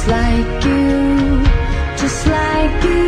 just like you, just like you.